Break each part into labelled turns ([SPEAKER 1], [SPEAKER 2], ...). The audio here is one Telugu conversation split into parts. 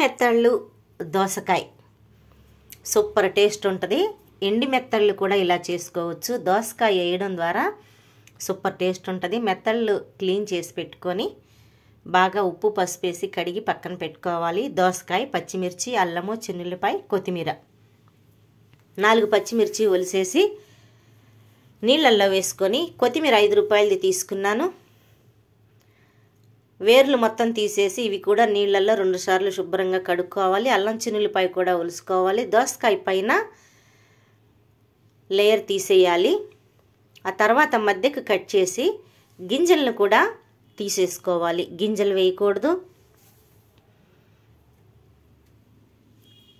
[SPEAKER 1] మెత్తళ్ళు దోసకాయ. సూపర్ టేస్ట్ ఉంటుంది. ఎండి మెత్తళ్ళు కూడా ఇలా చేసుకోవచ్చు. దోసకాయ వేయడం ద్వారా సూపర్ టేస్ట్ ఉంటుంది. మెత్తళ్ళు క్లీన్ చేసి పెట్టుకొని బాగా ఉప్పు పసుపు వేసి కడిగి పక్కన పెట్టుకోవాలి. దోసకాయ పచ్చిమిర్చి అల్లము చిన్నుల్లిపాయ కొత్తిమీర. నాలుగు పచ్చిమిర్చి ఒలిసేసి నీళ్ళల్లో వేసుకొని కొత్తిమీర ఐదు రూపాయలది తీసుకున్నాను. వేర్లు మొత్తం తీసేసి ఇవి కూడా నీళ్ళల్లో రెండుసార్లు శుభ్రంగా కడుక్కోవాలి. అల్లం చిన్నులపై కూడా ఒలుసుకోవాలి. దోసకాయ పైన లేయర్ తీసేయాలి. ఆ తర్వాత మధ్యకు కట్ చేసి గింజలను కూడా తీసేసుకోవాలి. గింజలు వేయకూడదు.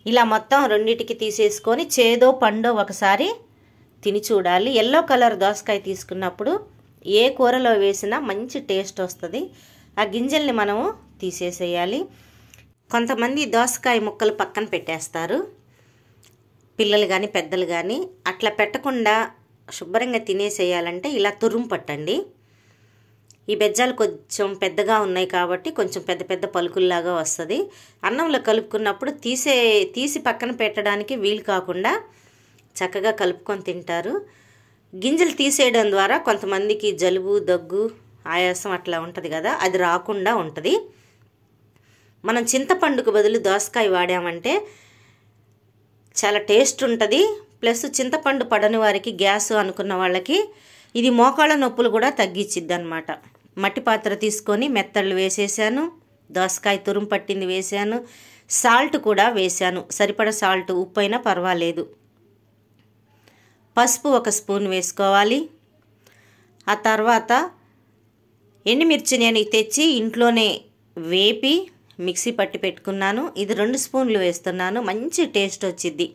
[SPEAKER 1] ఇలా మొత్తం రెండింటికి తీసేసుకొని చేదో పండో ఒకసారి తిని చూడాలి. ఎల్లో కలర్ దోసకాయ తీసుకున్నప్పుడు ఏ కూరలో వేసినా మంచి టేస్ట్ వస్తుంది. ఆ గింజల్ని మనము తీసేసేయాలి. కొంతమంది దోసకాయ ముక్కలు పక్కన పెట్టేస్తారు. పిల్లలు కానీ పెద్దలు కానీ అట్లా పెట్టకుండా శుభ్రంగా తినేసేయాలంటే ఇలా తురుము పట్టండి. ఈ బెజ్జాలు కొంచెం పెద్దగా ఉన్నాయి కాబట్టి కొంచెం పెద్ద పెద్ద పలుకుల్లాగా వస్తుంది. అన్నంలో కలుపుకున్నప్పుడు తీసే తీసి పక్కన పెట్టడానికి వీలు కాకుండా చక్కగా కలుపుకొని తింటారు. గింజలు తీసేయడం ద్వారా కొంతమందికి జలుబు దగ్గు ఆయాసం అట్లా ఉంటుంది కదా అది రాకుండా ఉంటుంది. మనం చింతపండుకు బదులు దోసకాయ వాడామంటే చాలా టేస్ట్ ఉంటుంది. ప్లస్ చింతపండు పడని వారికి గ్యాస్ అనుకున్న వాళ్ళకి ఇది మోకాళ్ళ నొప్పులు కూడా తగ్గించిద్ది అనమాట మట్టి పాత్ర తీసుకొని మెత్తళ్ళు వేసేసాను దోసకాయ తురుము పట్టింది వేసాను సాల్ట్ కూడా వేసాను. సరిపడ సాల్ట్ ఉప్పు అయినా పర్వాలేదు. పసుపు ఒక స్పూన్ వేసుకోవాలి. ఆ తర్వాత ఎండుమిర్చి నేను తెచ్చి ఇంట్లోనే వేపి మిక్సీ పట్టి పెట్టుకున్నాను. ఇది రెండు స్పూన్లు వేస్తున్నాను. మంచి టేస్ట్ వచ్చిద్ది.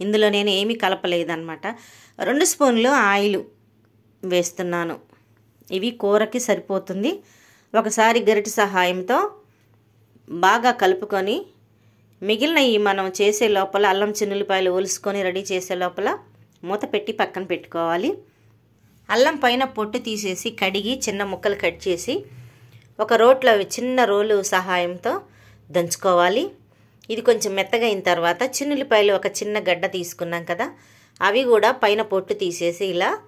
[SPEAKER 1] ఇందులో నేను ఏమీ కలపలేదన్నమాట. రెండు స్పూన్లు ఆయిల్ వేస్తున్నాను. ఇవి కూరకి సరిపోతుంది. ఒకసారి గరిటె సహాయంతో బాగా కలుపుకొని మిగిలిన ఈ మనం చేసే లోపల అల్లం చిన్నులపాయలు ఒలుసుకొని రెడీ చేసే లోపల మూత పెట్టి పక్కన పెట్టుకోవాలి. అల్లం పైన పొట్టు తీసేసి కడిగి చిన్న ముక్కలు కట్ చేసి ఒక రోట్లో చిన్న రోలు సహాయంతో దంచుకోవాలి. ఇది కొంచెం మెత్తగా అయిన తర్వాత చిన్నులపాయలు ఒక చిన్న గడ్డ తీసుకున్నాం కదా అవి కూడా పైన పొట్టు తీసేసి ఇలా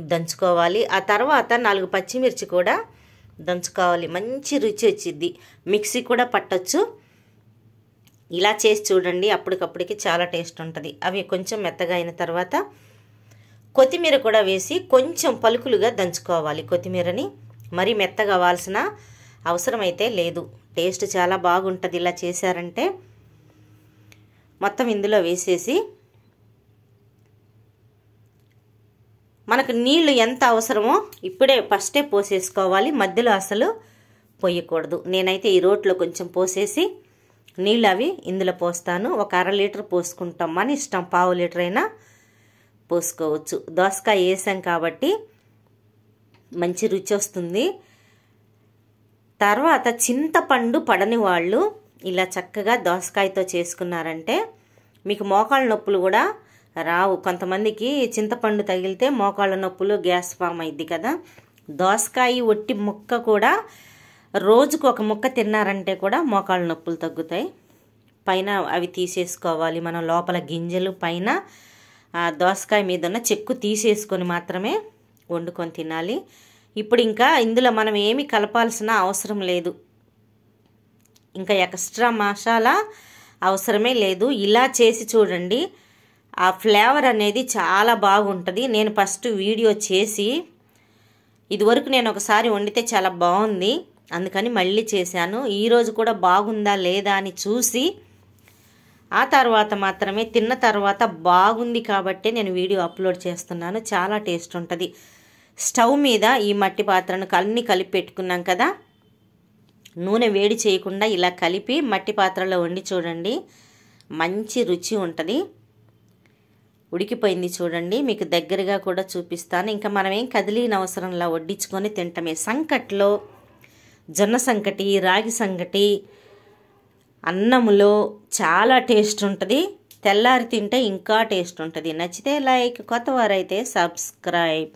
[SPEAKER 1] దంచుకోవాలి. ఆ తర్వాత నాలుగు పచ్చిమిర్చి కూడా దంచుకోవాలి. మంచి రుచి వచ్చిద్ది. మిక్సీ కూడా పట్టొచ్చు. ఇలా చేసి చూడండి అప్పటికప్పటికి చాలా టేస్ట్ ఉంటుంది. అవి కొంచెం మెత్తగా అయిన తర్వాత కొత్తిమీర కూడా వేసి కొంచెం పలుకులుగా దంచుకోవాలి. కొత్తిమీరని మరీ మెత్తగా అవ్వాల్సిన అవసరమైతే లేదు. టేస్ట్ చాలా బాగుంటుంది. ఇలా చేశారంటే మొత్తం ఇందులో వేసేసి మనకు నీళ్ళు ఎంత అవసరమో ఇప్పుడే ఫస్టే పోసేసుకోవాలి. మధ్యలో అసలు పోయకూడదు. నేనైతే ఈ రోట్లో కొంచెం పోసేసి నీళ్ళు అవి ఇందులో పోస్తాను. ఒక అర లీటర్ పోసుకుంటాం. మన ఇష్టం పావు లీటర్ అయినా పోసుకోవచ్చు. దోసకాయ వేసాం కాబట్టి మంచి రుచి వస్తుంది. తర్వాత చింతపండు పడని వాళ్ళు ఇలా చక్కగా దోసకాయతో చేసుకున్నారంటే మీకు మోకాళ్ళ నొప్పులు కూడా రావు. కొంతమందికి చింతపండు తగిలితే మోకాళ్ళ నొప్పులు గ్యాస్ ఫామ్ అయింది కదా. దోసకాయ ఒట్టి ముక్క కూడా రోజుకు ఒక ముక్క తిన్నారంటే కూడా మోకాళ్ళ నొప్పులు తగ్గుతాయి. పైన అవి తీసేసుకోవాలి. మనం లోపల గింజలు పైన దోసకాయ మీద ఉన్న చెక్కు తీసేసుకొని మాత్రమే వండుకొని తినాలి. ఇప్పుడు ఇంకా ఇందులో మనం ఏమి కలపాల్సిన అవసరం లేదు. ఇంకా ఎక్స్ట్రా మసాలా అవసరమే లేదు. ఇలా చేసి చూడండి. ఆ ఫ్లేవర్ అనేది చాలా బాగుంటుంది. నేను ఫస్ట్ వీడియో చేసి ఇదివరకు నేను ఒకసారి వండితే చాలా బాగుంది. అందుకని మళ్ళీ చేశాను. ఈరోజు కూడా బాగుందా లేదా అని చూసి ఆ తర్వాత మాత్రమే తిన్న తర్వాత బాగుంది కాబట్టే నేను వీడియో అప్లోడ్ చేస్తున్నాను. చాలా టేస్ట్ ఉంటుంది. స్టవ్ మీద ఈ మట్టి పాత్రను అన్ని కలిపి పెట్టుకున్నాం కదా. నూనె వేడి చేయకుండా ఇలా కలిపి మట్టి పాత్రలో వండి చూడండి. మంచి రుచి ఉంటుంది. ఉడికిపోయింది చూడండి. మీకు దగ్గరగా కూడా చూపిస్తాను. ఇంకా మనం ఏం కదిలిన అవసరంలా వడ్డించుకొని తింటమే. సంకట్లో జొన్న సంకటి రాగి సంకటి అన్నములో చాలా టేస్ట్ ఉంటుంది. తెల్లారి తింటే ఇంకా టేస్ట్ ఉంటుంది. నచ్చితే లైక్ కొత్తవారైతే సబ్స్క్రైబ్.